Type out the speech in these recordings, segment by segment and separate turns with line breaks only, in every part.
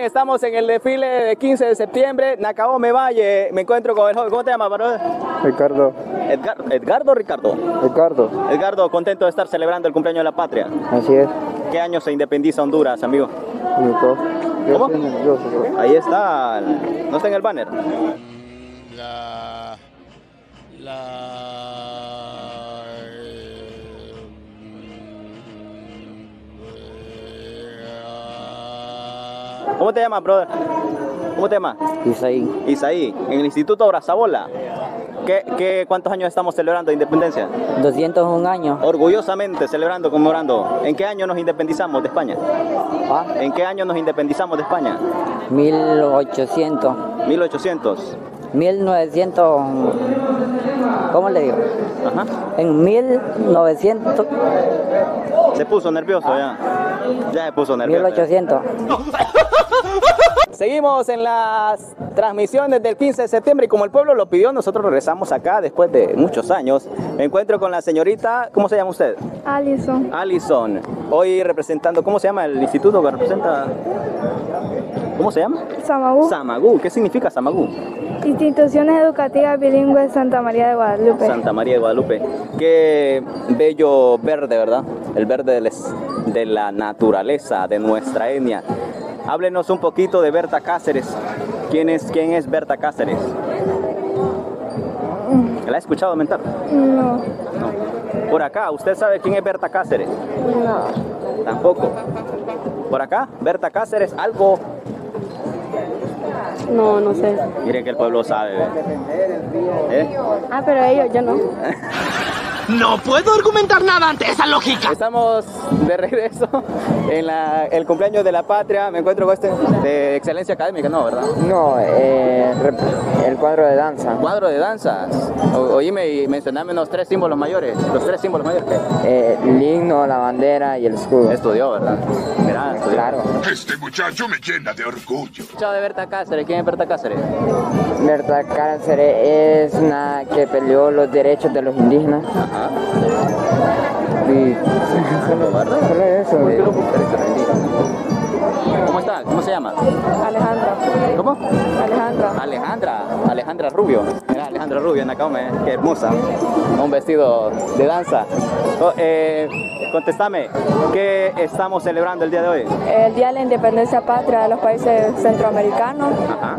bien, estamos en el desfile de 15 de septiembre, Nacaome Valle. Me encuentro con el joven. ¿Cómo te llamas, brother?
Ricardo.
Edgar, ¿Edgardo o Ricardo?
Ricardo.
Edgardo, contento de estar celebrando el cumpleaños de la patria.
Así es.
¿Qué año se independiza Honduras, amigo? ¿Cómo? Ahí está. ¿No está en el banner?
la la
¿Cómo te llamas, brother? ¿Cómo te llamas?
Isaí.
Isaí, en el Instituto Brazabola. ¿Qué, qué, cuántos años estamos celebrando independencia?
201 años.
Orgullosamente celebrando, conmemorando. ¿En qué año nos independizamos de España?
¿Ah?
¿En qué año nos independizamos de España?
1800.
1800.
1900. ¿Cómo le digo?
Ajá.
En 1900.
Se puso nervioso ya. Ya se puso nervioso. ya.
1800.
Seguimos en las transmisiones del 15 de septiembre y como el pueblo lo pidió, nosotros regresamos acá después de muchos años. Me encuentro con la señorita, ¿cómo se llama usted?
Alison,
Alison. Hoy representando, ¿cómo se llama el instituto que representa? ¿Cómo se llama?
Samagú,
Samagú. ¿Qué significa Samagú?
Instituciones Educativas Bilingües Santa María de Guadalupe.
Santa María de Guadalupe. Qué bello verde, ¿verdad? El verde de la naturaleza, de nuestra etnia. Háblenos un poquito de Berta Cáceres. ¿Quién es, quién es Berta Cáceres? ¿La ha escuchado mentar?
No,
No. Por acá, ¿usted sabe quién es Berta Cáceres?
no,
Tampoco. Por acá, Berta Cáceres, algo.
no, no sé.
Miren que el pueblo sabe. ¿Eh?
Ah, pero ellos, yo no.
No puedo argumentar nada ante esa lógica.
Estamos de regreso en la- el cumpleaños de la patria. Me encuentro con este de excelencia académica, ¿no? ¿Verdad?
No, eh, el cuadro de danza.
Cuadro de danzas. O- oíme y mencioname los tres símbolos mayores. Los tres símbolos mayores
Eh, el himno, la bandera y el escudo.
estudió, ¿verdad? Estudió.
Claro.
Este muchacho me llena de orgullo.
Escuchado de Berta Cáceres. ¿Quién es Berta Cáceres?
Berta Cáceres es una que peleó los derechos de los indígenas.
Ajá. ¿Verdad?
solo eso.
¿Por qué
de-
lo derechos indígenas? ¿Cómo está? ¿Cómo se llama?
Alejandra,
¿Cómo?
Alejandra.
Alejandra, Alejandra Rubio. Mira, Alejandra Rubio en la cama, eh, qué hermosa. Un vestido de danza. Oh, eh, contéstame, ¿qué estamos celebrando el día de hoy?
El Día de la Independencia Patria de los países centroamericanos,
Ajá.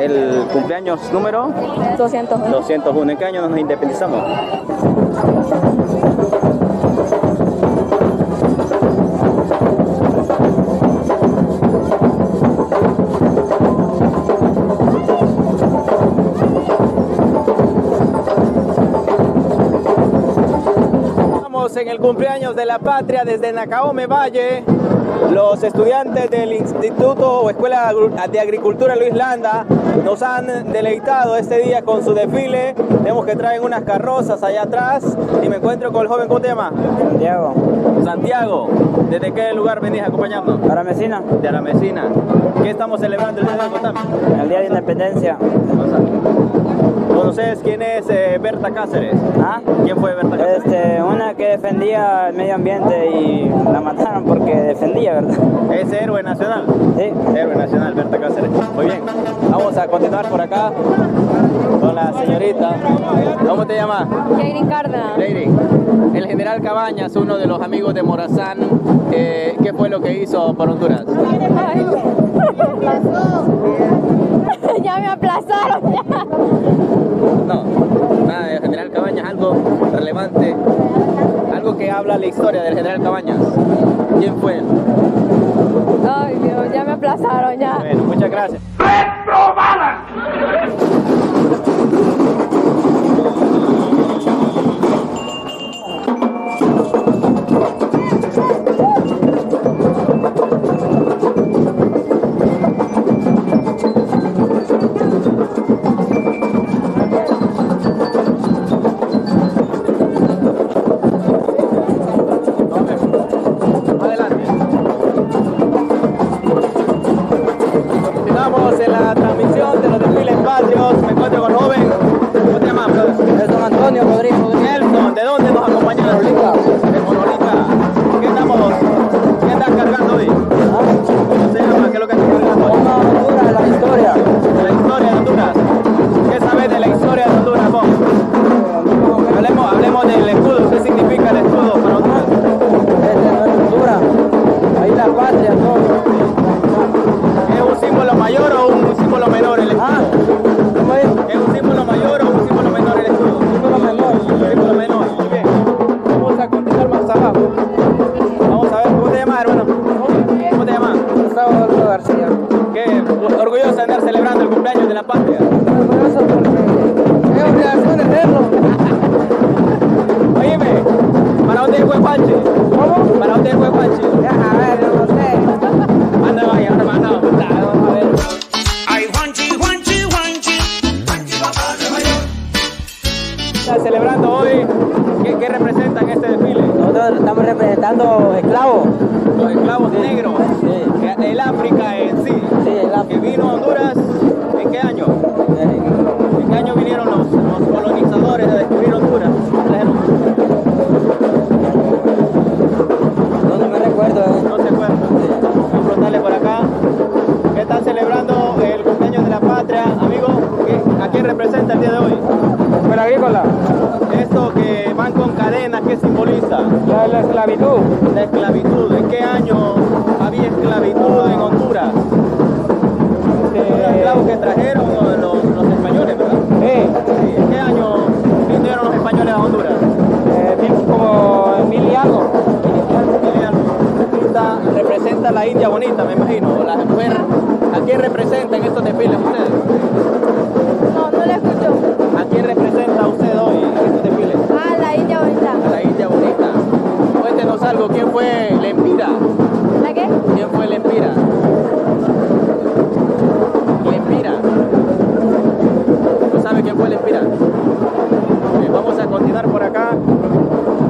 El cumpleaños número
201.
201. ¿En qué año nos independizamos? Estamos en el cumpleaños de la patria desde Nacaome Valle. Los estudiantes del Instituto o Escuela de Agricultura Luis Landa nos han deleitado este día con su desfile. Vemos que traen unas carrozas allá atrás y me encuentro con el joven, ¿cómo te llamas?
Santiago.
Santiago. ¿Desde qué lugar venís acompañándonos?
Para Mesina,
De Aramecina. ¿Qué estamos celebrando el día de? Contame.
el Día de Independencia.
¿Conoces quién es eh, Berta Cáceres?
¿Ah?
¿Quién fue Berta Cáceres?
Este, una que defendía el medio ambiente y la mataron porque defendía, ¿verdad?
Es héroe nacional.
Sí.
Héroe nacional, Berta Cáceres. Muy bien. Vamos a continuar por acá con la señorita. ¿Cómo te llamas?
Keirin Cárdenas.
Lady. El general Cabañas, uno de los amigos de Morazán, eh, ¿qué fue lo que hizo por Honduras?
ya me aplazaron, ya.
No, nada, el general Cabañas, algo relevante, algo que habla la historia del general Cabañas. ¿Quién fue él?
Ay, Dios, ya me aplazaron, ya.
Bueno, muchas gracias.
Nelson
¿de dónde nos acompañas?
Monolita.
De. ¿Qué estamos? ¿Qué estás cargando hoy? ¿Qué es lo
estamos representando esclavos.
Los esclavos negros.
Sí.
El África en sí.
Sí, el África.
Que vino a Honduras. ¿En qué año? ¿En qué año vinieron los, los colonizadores a descubrir Honduras?
No, no me recuerdo. eh.
No se acuerdan. Vamos a preguntarle por acá. ¿Qué están celebrando el cumpleaños de la patria? Amigo, ¿qué- ¿a quién representa el día de hoy?
Agrícola.
Esto que ¿qué simboliza?
La, la esclavitud.
La esclavitud. ¿En qué año había esclavitud en Honduras? Los esclavos que trajeron los, los españoles, ¿verdad?
Eh,
Sí. ¿En qué año vinieron los españoles a Honduras?
eh, como mil y algo.
Esta representa la India bonita, me imagino. La mujer, ¿a quién representa en estos desfiles ustedes? Algo, ¿quién fue Lempira?
¿La qué?
¿Quién fue Lempira? Lempira. ¿No sabe quién fue Lempira? Ok, vamos a continuar por acá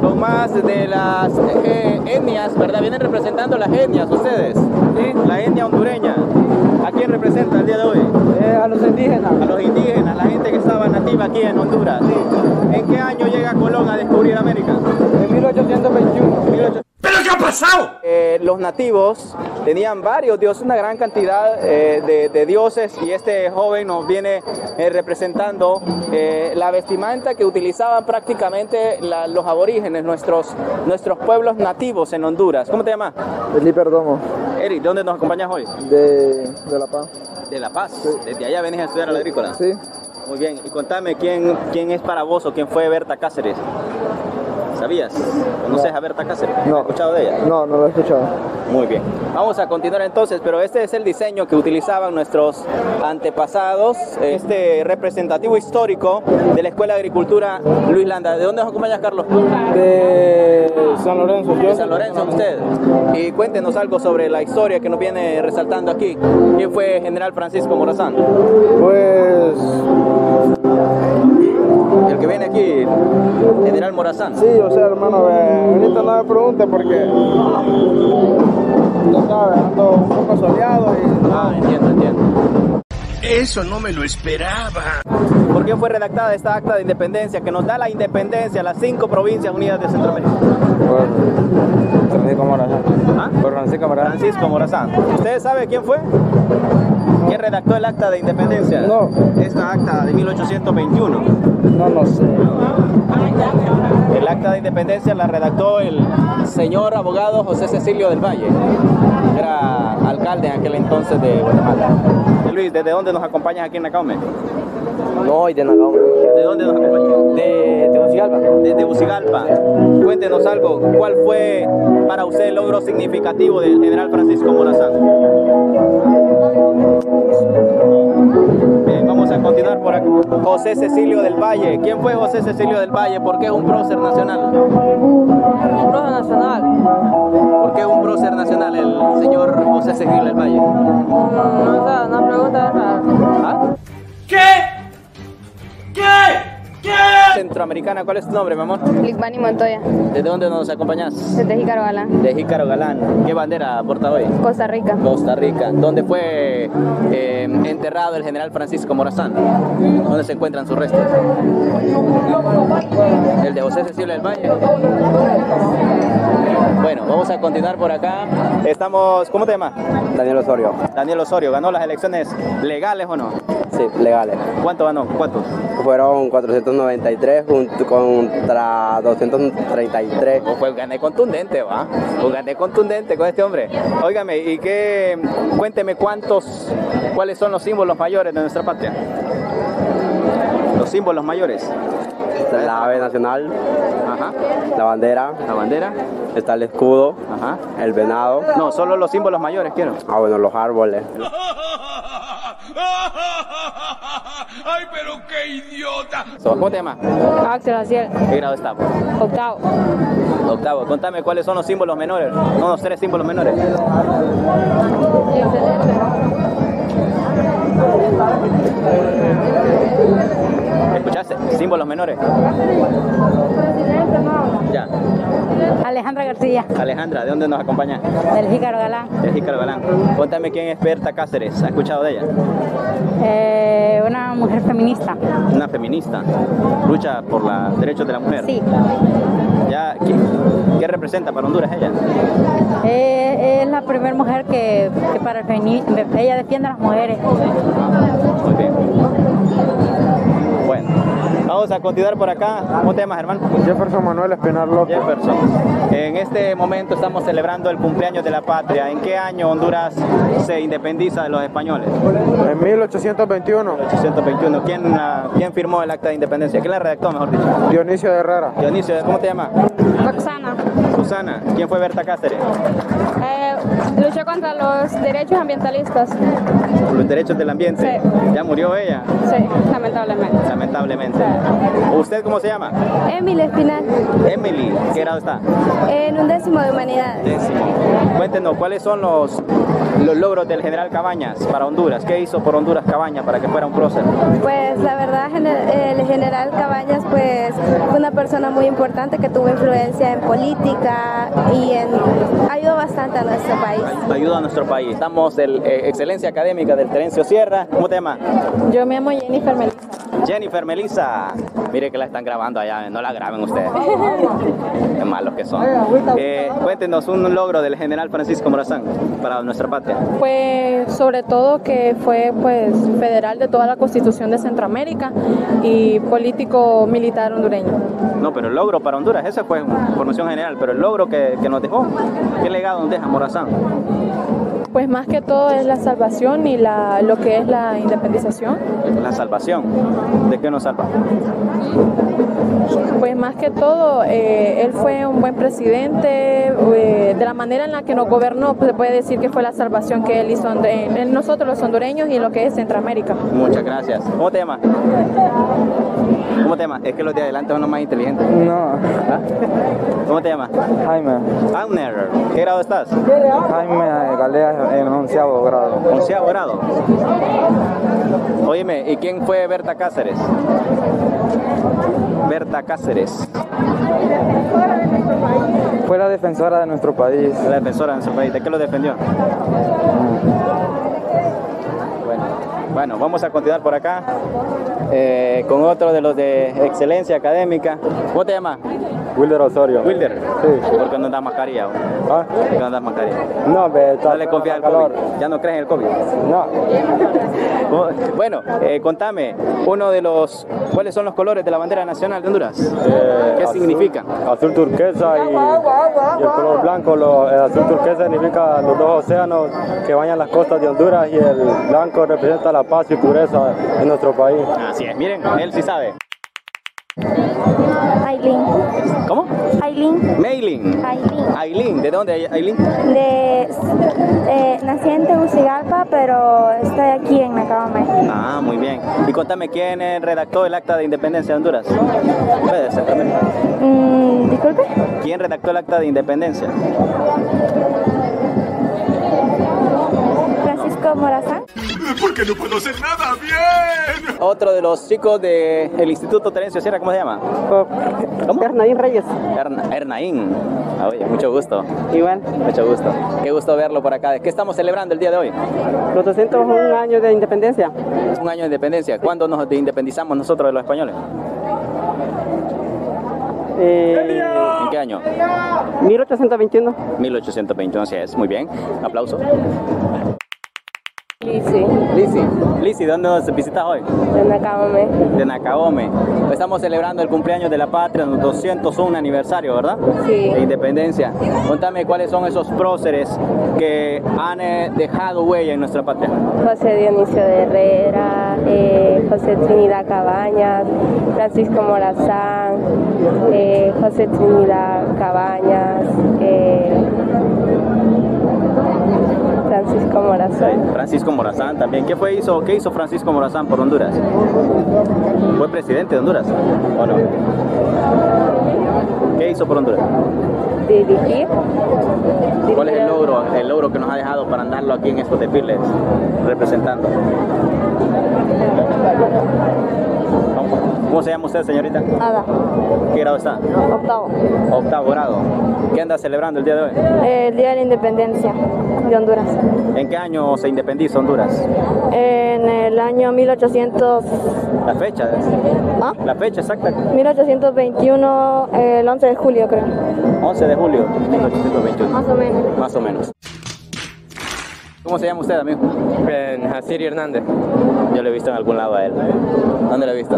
con más de las eh, etnias, ¿verdad? Vienen representando las etnias ustedes. ¿sí? La etnia hondureña. ¿A quién representa el día de hoy?
Eh, a los indígenas.
A los indígenas, la gente que estaba nativa aquí en Honduras. ¿En qué año llega Colón a descubrir América?
En 1821.
1800. Eh, los nativos tenían varios dioses, una gran cantidad eh, de, de dioses y este joven nos viene eh, representando eh, la vestimenta que utilizaban prácticamente la- los aborígenes, nuestros, nuestros pueblos nativos en Honduras. ¿Cómo te llamas?
Felipe Perdomo,
Eric, ¿de dónde nos acompañas hoy?
de, de La Paz.
De La Paz. Desde allá venís a estudiar a la agrícola.
Sí.
Muy bien, y contame quién, quién es para vos o quién fue Berta Cáceres. ¿Sabías? ¿Conoces a Berta Cáceres?
No.
¿Has escuchado de ella?
No, no lo he escuchado.
Muy bien. Vamos a continuar entonces, pero este es el diseño que utilizaban nuestros antepasados, este representativo histórico de la Escuela de Agricultura Luis Landa. ¿De dónde nos acompañas, Carlos?
De San Lorenzo.
De San Lorenzo, usted. Y cuéntenos algo sobre la historia que nos viene resaltando aquí. ¿Quién fue General Francisco Morazán?
Pues
El que viene aquí, General Morazán.
sí, o sea, hermano, eh, ahorita no me pregunte porque ya sabes, ando un poco soleado y
Ah, entiendo, entiendo.
Eso no me lo esperaba.
¿Por qué fue redactada esta acta de independencia que nos da la independencia a las cinco provincias unidas de Centroamérica?
por Francisco Morazán.
¿Ah?
Por Francisco Morazán.
Francisco Morazán. ¿Usted sabe quién fue? ¿Quién redactó el acta de independencia?
No.
Esta acta de 1821.
No, no sé.
El acta de independencia la redactó el señor abogado José Cecilio del Valle. Era alcalde en aquel entonces de Guatemala. Luis, ¿desde dónde nos acompañas aquí en Nacaome?
No, de Nagao.
¿De dónde nos acompañas?
De Tegucigalpa.
Desde Bucigalpa. Cuéntenos algo, ¿cuál fue para usted el logro significativo del general Francisco Morazán? Bien, vamos a continuar por aquí. José Cecilio del Valle. ¿Quién fue José Cecilio del Valle? ¿Por qué es un prócer nacional?
Un profe nacional.
¿Por qué es un prócer nacional el señor José Cecilio del Valle?
No, sé, no pregunta,
centroamericana. ¿Cuál es tu nombre, mi amor?
Lisbani Montoya,
¿De dónde nos acompañas?
desde Jícaro Galán,
De Jícaro Galán. ¿Qué bandera porta hoy?
Costa Rica.
Costa Rica. ¿Dónde fue eh, enterrado el general Francisco Morazán? ¿Dónde se encuentran sus restos? El de José Cecilio del Valle. Bueno, vamos a continuar por acá. Estamos, ¿cómo te llamas?
Daniel Osorio.
Daniel Osorio, ¿ganó las elecciones legales o no?
Sí, legales.
¿Cuánto ganó? ¿Cuántos?
Fueron 493 junto contra 233.
Oh, Pues gané contundente, va. Pues gané contundente con este hombre. Óigame, y qué, cuénteme cuántos, cuáles son los símbolos mayores de nuestra patria. Los símbolos mayores.
Está la ave nacional,
Ajá.
la bandera,
La bandera.
está el escudo,
Ajá.
el venado.
No, solo los símbolos mayores quiero.
Ah, bueno, los árboles.
¡Ay, pero qué idiota!
¿Cómo te llamas?
Axel Aciel,
¿Qué grado pues?
octavo.
Octavo. Contame cuáles son los símbolos menores. No, los tres símbolos menores. ¿Escuchaste? Símbolos menores.
Alejandra García,
Alejandra, ¿de dónde nos acompaña?
del Jícaro Galán.
De Jícaro Galán. Cuéntame quién es Berta Cáceres. ¿Has escuchado de ella?
Eh, una mujer feminista.
Una feminista. Lucha por los derechos de la mujer.
Sí.
Ya, ¿qué, qué representa para Honduras ella?
Eh, es la primera mujer que, que para el feminismo, ella defiende a las mujeres.
Muy bien. Bueno, vamos a continuar por acá. ¿Cómo te llamas, hermano?
Jefferson Manuel Espinar López.
Jefferson. En este momento estamos celebrando el cumpleaños de la patria. ¿En qué año Honduras se independiza de los españoles?
En 1821,
821. ¿Quién, la- ¿Quién firmó el acta de independencia? ¿Quién la redactó, mejor dicho?
Dionisio de Herrera.
Dionisio, ¿cómo te llamas?
Roxana,
Susana. ¿Quién fue Berta Cáceres?
Contra los derechos ambientalistas.
Por los derechos del ambiente.
Sí.
Ya murió ella,
Sí, lamentablemente.
lamentablemente. ¿Usted cómo se llama?
Emily Espinal,
Emily. ¿Qué grado está?
en un décimo de humanidades.
Décimo. Cuéntenos, ¿cuáles son los, los logros del general Cabañas para Honduras? ¿Qué hizo por Honduras Cabañas para que fuera un prócer?
Pues la verdad, el general Cabañas pues fue una persona muy importante que tuvo influencia en política y en, ayudó bastante a nuestro país.
Ayuda a nuestro país. Estamos del eh, Excelencia Académica del Terencio Sierra. ¿Cómo te llamas?
Yo me llamo Jennifer Melissa.
Jennifer Melissa. Mire que la están grabando allá, no la graben ustedes. Qué malos que son. Eh, cuéntenos un logro del general Francisco Morazán para nuestra patria.
Pues sobre todo que fue pues federal de toda la constitución de Centroamérica y político militar hondureño.
No, pero el logro para Honduras, esa fue formación general, pero el logro que, que nos dejó, ¿qué legado nos deja Morazán?
Pues más que todo es la salvación y la, lo que es la independización.
La salvación. ¿De qué nos salva?
Pues más que todo eh, él fue un buen presidente, eh, de la manera en la que nos gobernó pues, se puede decir que fue la salvación que él hizo en, en nosotros los hondureños y en lo que es Centroamérica.
Muchas gracias. ¿Cómo te llamas? ¿Cómo te llamas? Es que los de adelante son los más inteligentes.
No,
¿Ah? ¿Cómo te llamas?
Jaime.
¿Qué grado estás?
Jaime Galea en onceavo grado.
Onceavo grado. Óyeme, ¿y quién fue Berta Cáceres? Berta Cáceres,
Fue la defensora de nuestro país.
la defensora de nuestro país. ¿De qué lo defendió? Bueno, bueno, vamos a continuar por acá eh, con otro de los de excelencia académica. ¿Cómo te llamas?
Wilder Osorio.
Wilder.
Sí.
¿Por qué no das mascarilla?
¿Ah?
¿Por qué no das mascarilla?
No, ve,
No le confías al COVID. ¿Ya no crees en el COVID?
No.
Bueno, eh, contame, uno de los, ¿cuáles son los colores de la bandera nacional de Honduras? ¿Qué
azul-
significan?
Azul turquesa y, y el color blanco. Lo, el azul turquesa significa los dos océanos que bañan las costas de Honduras y el blanco representa la paz y pureza en nuestro país.
Así es, miren, él sí sabe.
Aileen.
¿Cómo?
Aileen.
Mailing.
Aileen.
Aileen, ¿de dónde Aileen?
De, eh, nací en Tegucigalpa, pero estoy aquí en Nacabame.
Ah, muy bien. Y contame, ¿quién redactó el acta de independencia de Honduras? Puede ser también.
Mm, Disculpe.
¿Quién redactó el acta de independencia?
Francisco Morazán.
porque no puedo hacer nada bien.
Otro de los chicos del Instituto Terencio Sierra, ¿cómo se llama?
¿Cómo? Hernaín Reyes.
Erna- Ernaín. Ah, oye, mucho gusto.
Igual.
Mucho gusto. Qué gusto verlo por acá. ¿Qué estamos celebrando el día de hoy?
Los 201 años de independencia.
Un año de independencia. ¿Cuándo nos independizamos nosotros de los españoles?
Eh,
¿En qué año?
1821.
1821, así es. Muy bien. Aplauso.
Lisi,
Lisi, Lisi, ¿dónde nos visitas hoy?
de Nacabame.
De Nacaome. Estamos celebrando el cumpleaños de la patria, el 201 aniversario, ¿verdad?
Sí.
De independencia. Contame cuáles son esos próceres que han eh, dejado huella en nuestra patria.
José Dionisio de Herrera, eh, José Trinidad Cabañas, Francisco Morazán, eh, José Trinidad Cabañas, Francisco Morazán.
Francisco Morazán también. ¿Qué fue hizo, qué hizo Francisco Morazán por Honduras? ¿Fue presidente de Honduras o no? ¿Qué hizo por Honduras?
Dirigir.
¿Cuál es el logro, el logro que nos ha dejado para andarlo aquí en estos desfiles representando? ¿Cómo se llama usted, señorita?
Ada,
¿Qué grado está?
octavo.
Octavo grado. ¿Qué anda celebrando el día de hoy?
El Día de la Independencia de Honduras.
¿En qué año se independiza Honduras?
En el año 1800,
La fecha,
¿Ah?
la fecha exacta.
1821, el 11 de julio creo.
11 de julio de 1821.
Más o menos.
Más o menos. ¿Cómo se llama usted, amigo?
Hasiri Hernández.
Yo lo he visto en algún lado a él. ¿Dónde lo he visto?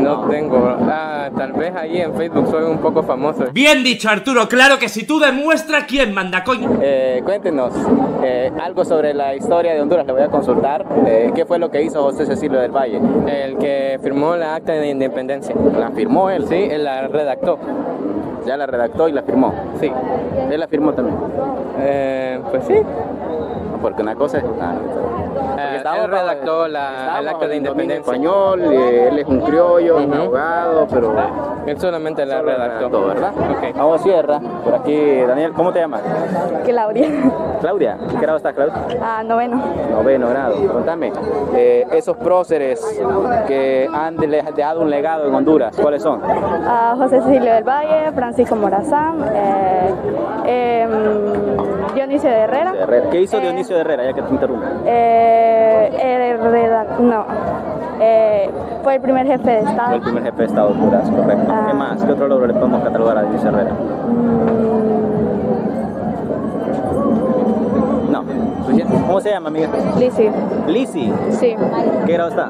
no tengo. Ah, tal vez ahí en Facebook soy un poco famoso.
Bien dicho, Arturo. Claro que si tú demuestras quién manda, coño.
Eh, cuéntenos eh, algo sobre la historia de Honduras. Le voy a consultar. Eh, ¿Qué fue lo que hizo José Cecilio del Valle?
El que firmó la acta de independencia.
¿La firmó él?
Sí, él la redactó.
Ya la redactó y la firmó.
Sí.
Él la firmó también.
Eh, pues sí.
Porque una cosa es. ah,
Eh,
estábamos
él redactó la, el acta de independencia.
español, él es un criollo, un
Ujú.
abogado, pero.
Él solamente la
solo
redactó.
¿verdad?
Ok.
Vamos, cierra. Por aquí, Daniel, ¿cómo te llamas?
Claudia.
Claudia. ¿En ¿Qué grado estás, Claudia?
Ah, noveno.
Noveno grado. Contame, eh, esos próceres que han de- dejado un legado en Honduras, ¿cuáles son?
a José Cecilio del Valle, Francisco Morazán, eh, em, Dionisio de Herrera.
De Herrera. ¿Qué hizo
Eh,
Dionisio de Herrera, ya que te interrumpo?
Eh, el reda- no, eh, fue el primer jefe de
Fue
Estado.
el primer jefe de Estado Honduras, correcto.
Ah.
¿Qué más? ¿Qué otro logro le podemos catalogar a Dionisio Herrera? No, ¿Cómo se llama, amiga?
Lisi,
Lisi.
sí,
¿Qué grado está?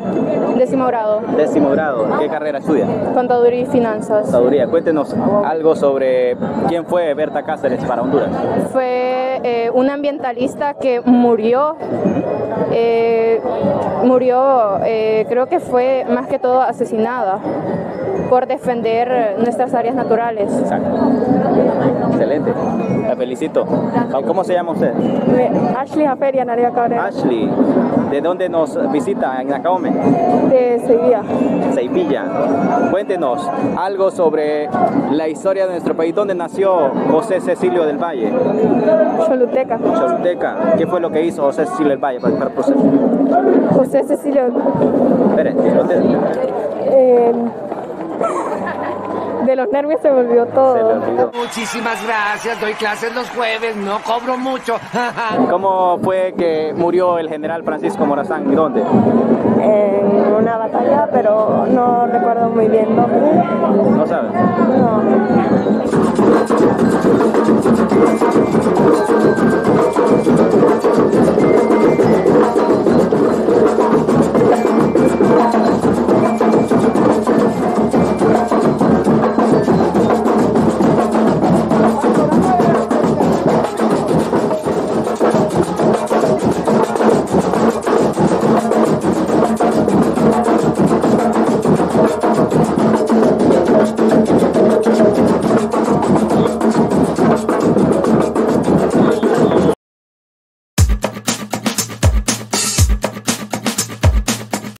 décimo grado,
Décimo grado. ¿Qué carrera estudia?
contaduría y finanzas.
Contaduría. Cuéntenos algo sobre quién fue Berta Cáceres para Honduras.
Fue eh, una ambientalista que murió, eh, murió, eh, creo que fue más que todo asesinada por defender nuestras áreas naturales.
Exacto. Excelente. La felicito. ¿Cómo se llama usted?
Ashley Jaferia Naria Cabrera,
Ashley. ¿De dónde nos visita? En Nacaome.
de Sevilla.
Sevilla. Cuéntenos algo sobre la historia de nuestro país. ¿Dónde nació José Cecilio del Valle?
Choluteca.
Choluteca. ¿Qué fue lo que hizo José Cecilio del Valle para, para proceder?
José Cecilio.
Espere,
eh, de los nervios se volvió todo.
Se le olvidó.
Muchísimas gracias. Doy clases los jueves. No cobro mucho.
¿Cómo fue que murió el general Francisco Morazán y dónde?
En una batalla, pero no recuerdo muy bien dónde.
No sabe.
No.